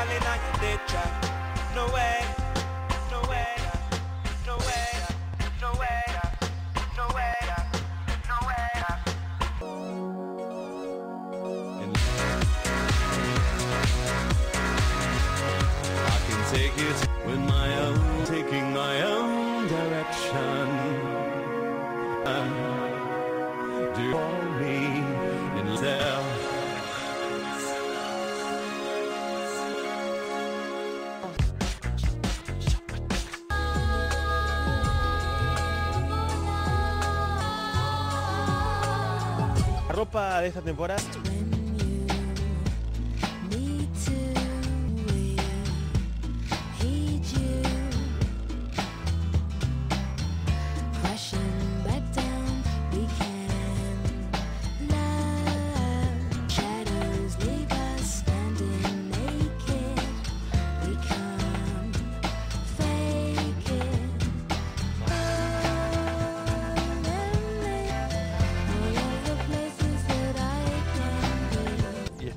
No way, no way, no way, no way, no way, no way. I can take it with my own, Ropa de esta temporada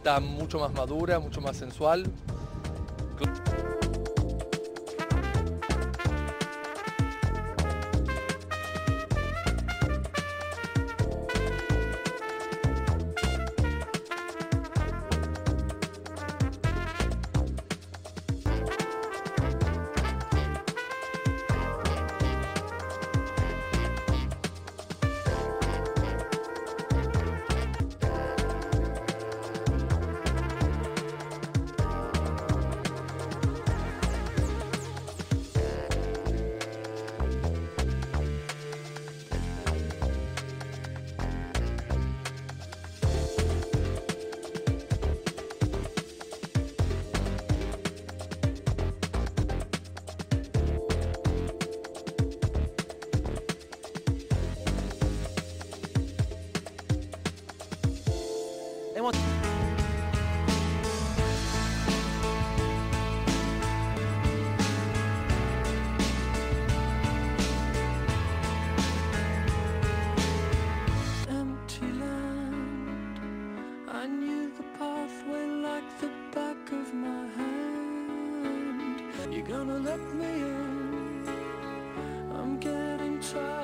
está mucho más madura, mucho más sensual. Empty land. I knew the pathway like the back of my hand. You're gonna let me in. I'm getting tired,